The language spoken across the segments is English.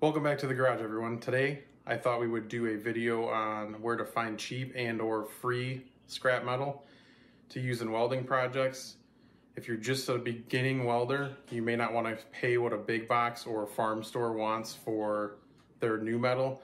Welcome back to the garage everyone. Today I thought we would do a video on where to find cheap and or free scrap metal to use in welding projects. If you're just a beginning welder, you may not want to pay what a big box or farm store wants for their new metal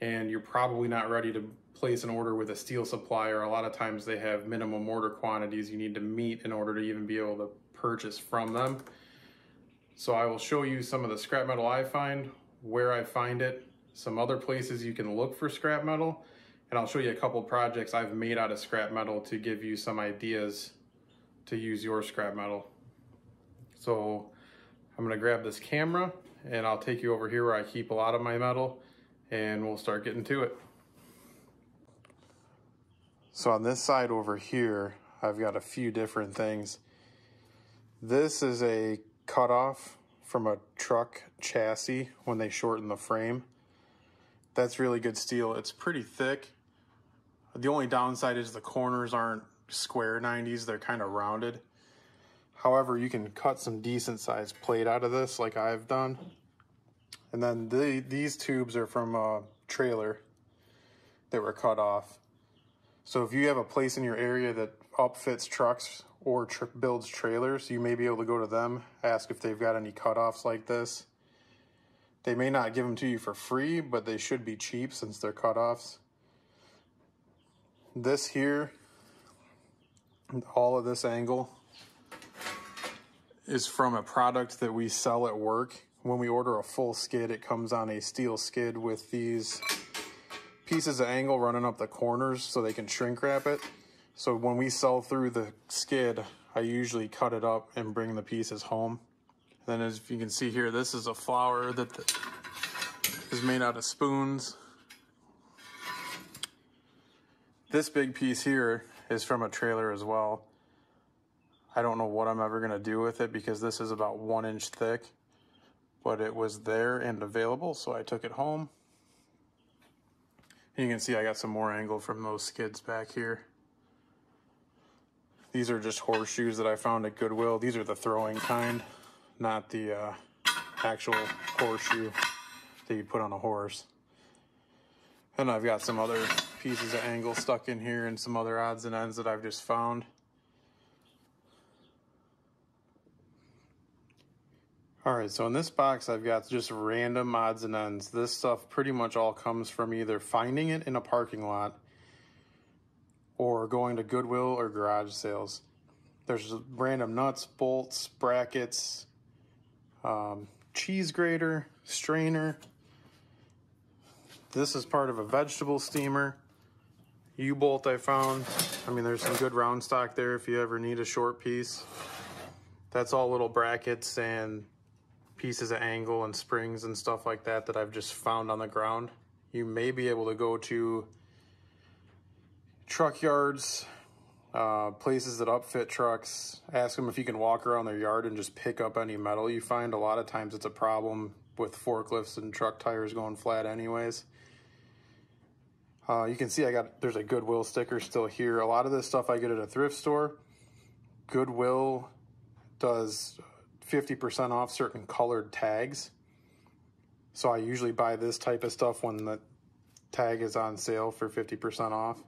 and you're probably not ready to place an order with a steel supplier. A lot of times they have minimum order quantities you need to meet in order to even be able to purchase from them. So I will show you some of the scrap metal I find, where I find it, some other places you can look for scrap metal, and I'll show you a couple projects I've made out of scrap metal to give you some ideas to use your scrap metal. So I'm gonna grab this camera and I'll take you over here where I keep a lot of my metal and we'll start getting to it. So on this side over here, I've got a few different things. This is a cutoff from a truck chassis when they shorten the frame. That's really good steel. It's pretty thick. The only downside is the corners aren't square 90s, they're kind of rounded. However, you can cut some decent sized plate out of this like I've done. And then the, these tubes are from a trailer that were cut off. So if you have a place in your area that upfits trucks or tr builds trailers, you may be able to go to them, ask if they've got any cutoffs like this. They may not give them to you for free, but they should be cheap since they're cutoffs. This here, all of this angle, is from a product that we sell at work. When we order a full skid, it comes on a steel skid with these pieces of angle running up the corners so they can shrink wrap it. So when we sell through the skid, I usually cut it up and bring the pieces home. Then as you can see here, this is a flower that is made out of spoons. This big piece here is from a trailer as well. I don't know what I'm ever gonna do with it because this is about one inch thick, but it was there and available, so I took it home. And you can see I got some more angle from those skids back here. These are just horseshoes that I found at Goodwill. These are the throwing kind, not the uh, actual horseshoe that you put on a horse. And I've got some other pieces of angle stuck in here and some other odds and ends that I've just found. All right, so in this box, I've got just random odds and ends. This stuff pretty much all comes from either finding it in a parking lot or going to Goodwill or garage sales. There's random nuts, bolts, brackets, um, cheese grater, strainer. This is part of a vegetable steamer. U-bolt I found. I mean, there's some good round stock there if you ever need a short piece. That's all little brackets and pieces of angle and springs and stuff like that that I've just found on the ground. You may be able to go to truck yards, uh, places that upfit trucks, ask them if you can walk around their yard and just pick up any metal you find. A lot of times it's a problem with forklifts and truck tires going flat anyways. Uh, you can see I got, there's a Goodwill sticker still here. A lot of this stuff I get at a thrift store. Goodwill does 50% off certain colored tags. So I usually buy this type of stuff when the tag is on sale for 50% off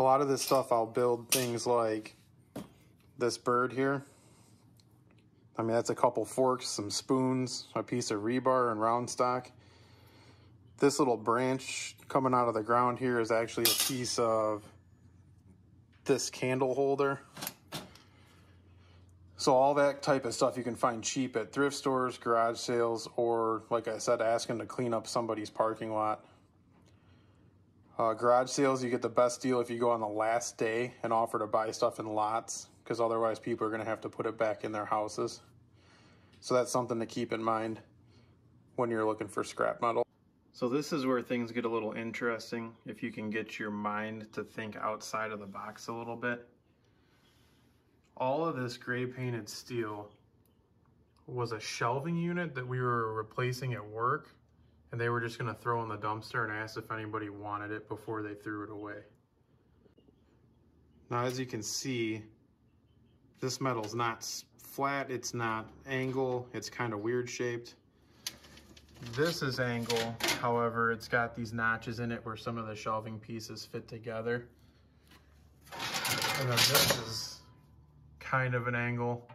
a lot of this stuff I'll build things like this bird here. I mean, that's a couple forks, some spoons, a piece of rebar and round stock. This little branch coming out of the ground here is actually a piece of this candle holder. So all that type of stuff you can find cheap at thrift stores, garage sales, or like I said, asking to clean up somebody's parking lot. Uh, garage sales, you get the best deal if you go on the last day and offer to buy stuff in lots because otherwise people are going to have to put it back in their houses. So that's something to keep in mind when you're looking for scrap metal. So this is where things get a little interesting if you can get your mind to think outside of the box a little bit. All of this gray painted steel was a shelving unit that we were replacing at work and they were just gonna throw in the dumpster and ask if anybody wanted it before they threw it away. Now, as you can see, this metal's not flat, it's not angle, it's kind of weird shaped. This is angle, however, it's got these notches in it where some of the shelving pieces fit together. And then this is kind of an angle,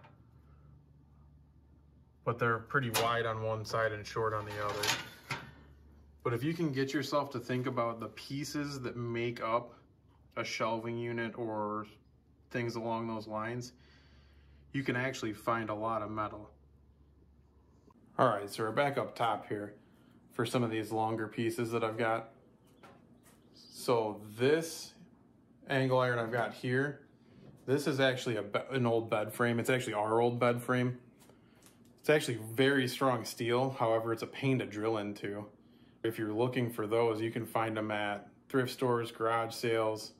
but they're pretty wide on one side and short on the other. But if you can get yourself to think about the pieces that make up a shelving unit or things along those lines, you can actually find a lot of metal. All right, so we're back up top here for some of these longer pieces that I've got. So this angle iron I've got here, this is actually a, an old bed frame. It's actually our old bed frame. It's actually very strong steel. However, it's a pain to drill into. If you're looking for those, you can find them at thrift stores, garage sales.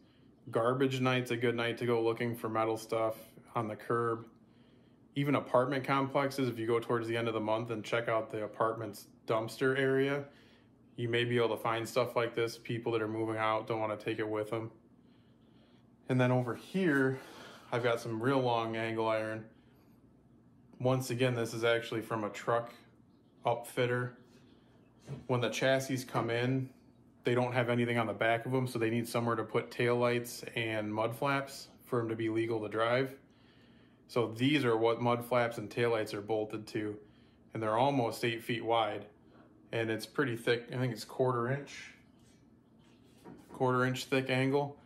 Garbage night's a good night to go looking for metal stuff on the curb even apartment complexes, if you go towards the end of the month and check out the apartment's dumpster area, you may be able to find stuff like this. People that are moving out don't want to take it with them. And then over here, I've got some real long angle iron. Once again, this is actually from a truck upfitter. When the chassis come in, they don't have anything on the back of them, so they need somewhere to put tail lights and mud flaps for them to be legal to drive. So these are what mud flaps and taillights are bolted to, and they're almost eight feet wide, and it's pretty thick. I think it's quarter inch, quarter inch thick angle.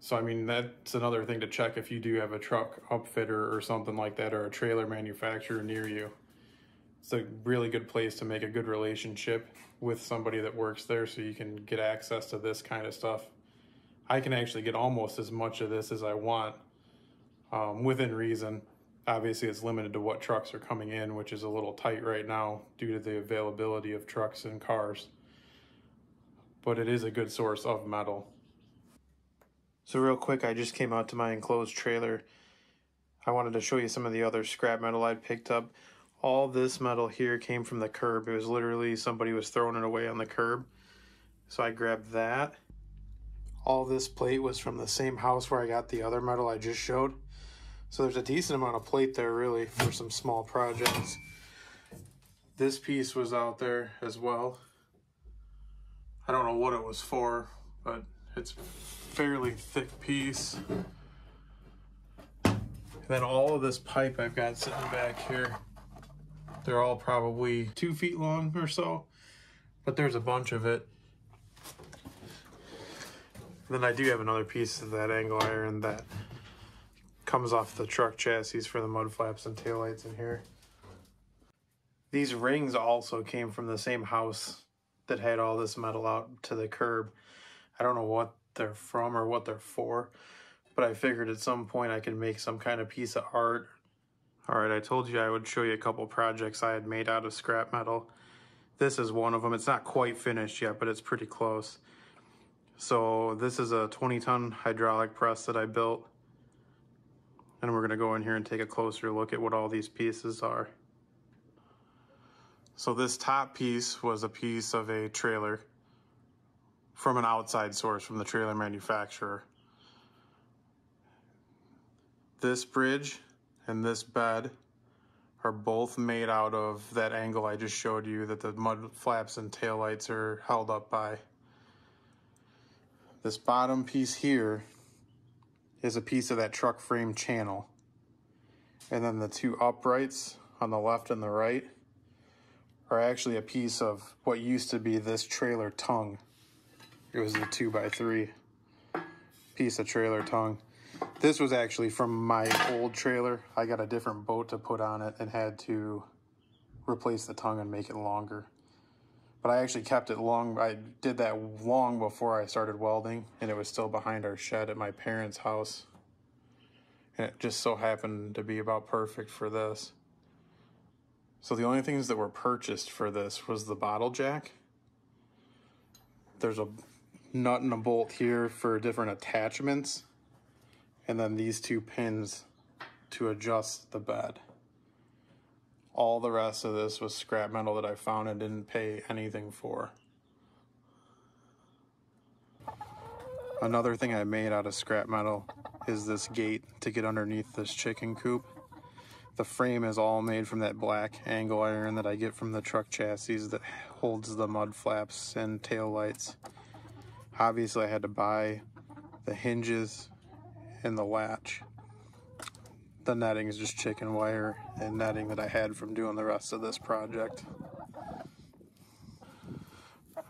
So I mean, that's another thing to check if you do have a truck upfitter or something like that, or a trailer manufacturer near you. It's a really good place to make a good relationship with somebody that works there so you can get access to this kind of stuff. I can actually get almost as much of this as I want um, within reason. Obviously, it's limited to what trucks are coming in, which is a little tight right now due to the availability of trucks and cars. But it is a good source of metal. So real quick, I just came out to my enclosed trailer. I wanted to show you some of the other scrap metal I'd picked up. All this metal here came from the curb. It was literally somebody was throwing it away on the curb. So I grabbed that. All this plate was from the same house where I got the other metal I just showed. So there's a decent amount of plate there really for some small projects. This piece was out there as well. I don't know what it was for, but it's fairly thick piece. And then all of this pipe I've got sitting back here, they're all probably two feet long or so, but there's a bunch of it. And then I do have another piece of that angle iron that comes off the truck chassis for the mud flaps and taillights in here. These rings also came from the same house that had all this metal out to the curb. I don't know what they're from or what they're for, but I figured at some point I could make some kind of piece of art. All right, I told you I would show you a couple projects I had made out of scrap metal. This is one of them. It's not quite finished yet, but it's pretty close. So this is a 20 ton hydraulic press that I built. And we're gonna go in here and take a closer look at what all these pieces are. So this top piece was a piece of a trailer from an outside source from the trailer manufacturer. This bridge and this bed are both made out of that angle I just showed you that the mud flaps and taillights are held up by. This bottom piece here is a piece of that truck frame channel. And then the two uprights on the left and the right are actually a piece of what used to be this trailer tongue. It was a two by three piece of trailer tongue. This was actually from my old trailer. I got a different boat to put on it and had to replace the tongue and make it longer but I actually kept it long. I did that long before I started welding, and it was still behind our shed at my parents' house. And it just so happened to be about perfect for this. So the only things that were purchased for this was the bottle jack. There's a nut and a bolt here for different attachments. And then these two pins to adjust the bed all the rest of this was scrap metal that I found and didn't pay anything for. Another thing I made out of scrap metal is this gate to get underneath this chicken coop. The frame is all made from that black angle iron that I get from the truck chassis that holds the mud flaps and tail lights. Obviously I had to buy the hinges and the latch. The netting is just chicken wire and netting that I had from doing the rest of this project.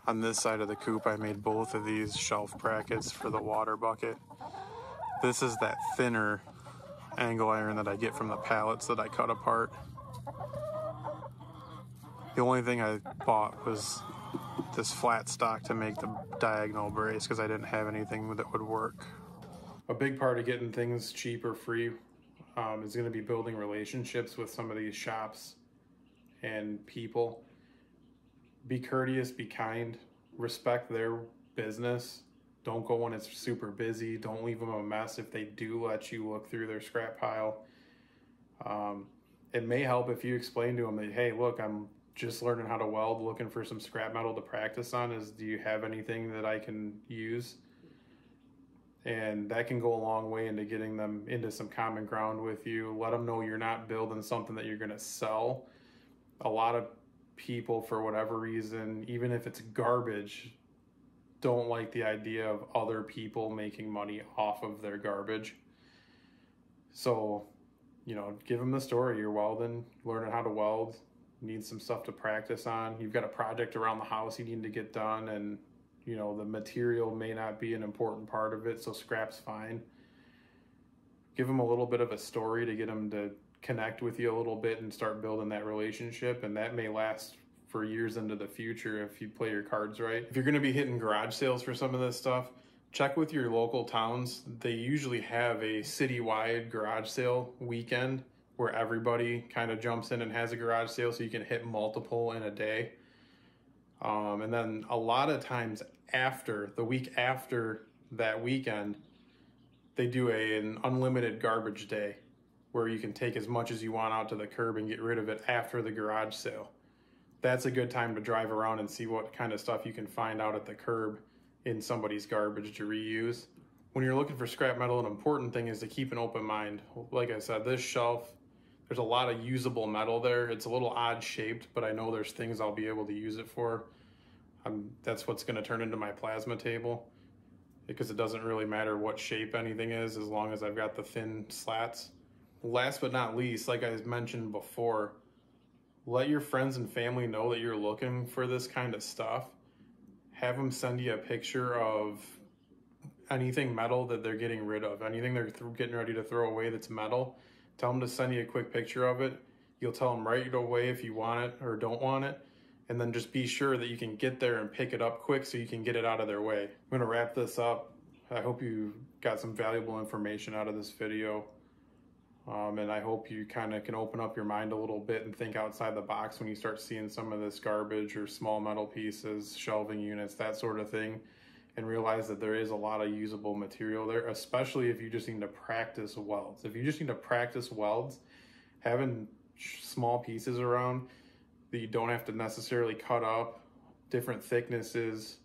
On this side of the coop, I made both of these shelf brackets for the water bucket. This is that thinner angle iron that I get from the pallets that I cut apart. The only thing I bought was this flat stock to make the diagonal brace because I didn't have anything that would work. A big part of getting things cheap or free um, is going to be building relationships with some of these shops and people be courteous, be kind, respect their business. Don't go when it's super busy. Don't leave them a mess if they do let you look through their scrap pile. Um, it may help if you explain to them that, hey, look, I'm just learning how to weld, looking for some scrap metal to practice on. Is do you have anything that I can use? And that can go a long way into getting them into some common ground with you. Let them know you're not building something that you're going to sell. A lot of people for whatever reason, even if it's garbage, don't like the idea of other people making money off of their garbage. So, you know, give them the story. You're welding, learning how to weld, need some stuff to practice on. You've got a project around the house you need to get done, and, you know, the material may not be an important part of it, so scrap's fine. Give them a little bit of a story to get them to connect with you a little bit and start building that relationship and that may last for years into the future if you play your cards right. If you're going to be hitting garage sales for some of this stuff, check with your local towns. They usually have a citywide garage sale weekend where everybody kind of jumps in and has a garage sale so you can hit multiple in a day. Um, and then a lot of times after the week after that weekend, they do a, an unlimited garbage day where you can take as much as you want out to the curb and get rid of it after the garage sale. That's a good time to drive around and see what kind of stuff you can find out at the curb in somebody's garbage to reuse. When you're looking for scrap metal, an important thing is to keep an open mind. Like I said, this shelf, there's a lot of usable metal there. It's a little odd shaped, but I know there's things I'll be able to use it for. That's what's going to turn into my plasma table because it doesn't really matter what shape anything is as long as I've got the thin slats last but not least, like I mentioned before, let your friends and family know that you're looking for this kind of stuff. Have them send you a picture of anything metal that they're getting rid of, anything they're getting ready to throw away that's metal. Tell them to send you a quick picture of it. You'll tell them right away if you want it or don't want it. And then just be sure that you can get there and pick it up quick so you can get it out of their way. I'm to wrap this up. I hope you got some valuable information out of this video. Um, and I hope you kind of can open up your mind a little bit and think outside the box when you start seeing some of this garbage or small metal pieces, shelving units, that sort of thing, and realize that there is a lot of usable material there, especially if you just need to practice welds. If you just need to practice welds, having small pieces around that you don't have to necessarily cut up, different thicknesses,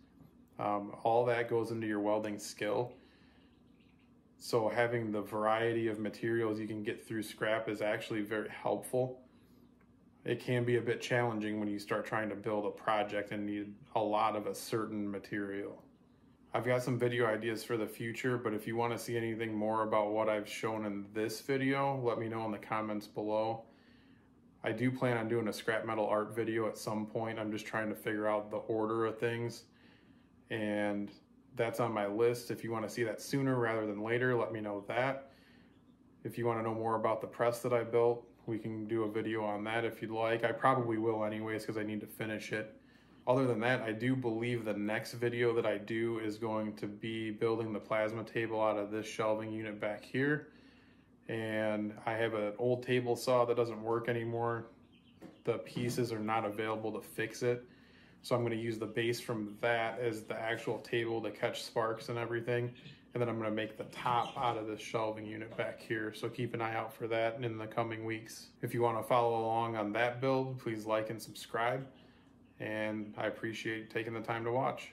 um, all that goes into your welding skill so having the variety of materials you can get through scrap is actually very helpful. It can be a bit challenging when you start trying to build a project and need a lot of a certain material. I've got some video ideas for the future, but if you want to see anything more about what I've shown in this video, let me know in the comments below. I do plan on doing a scrap metal art video at some point. I'm just trying to figure out the order of things. And that's on my list. If you want to see that sooner rather than later, let me know that. If you want to know more about the press that I built, we can do a video on that if you'd like. I probably will anyways because I need to finish it. Other than that, I do believe the next video that I do is going to be building the plasma table out of this shelving unit back here. And I have an old table saw that doesn't work anymore. The pieces are not available to fix it. So I'm going to use the base from that as the actual table to catch sparks and everything. And then I'm going to make the top out of this shelving unit back here. So keep an eye out for that in the coming weeks. If you want to follow along on that build, please like and subscribe. And I appreciate taking the time to watch.